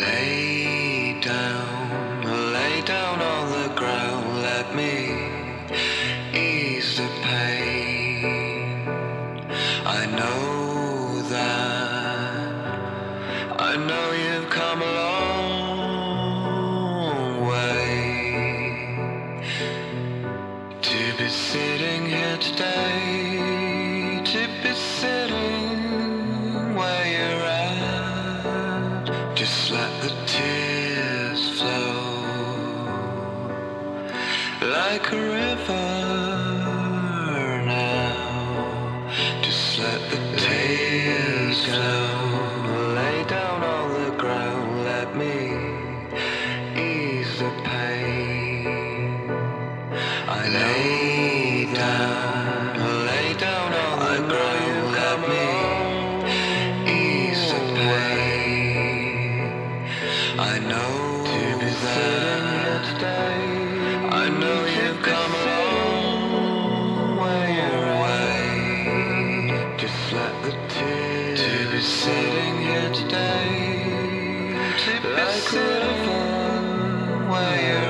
Lay down, lay down on the ground, let me ease the pain. I know that, I know you've come a long way to be sitting here today. Just let the tears flow. I like a fun while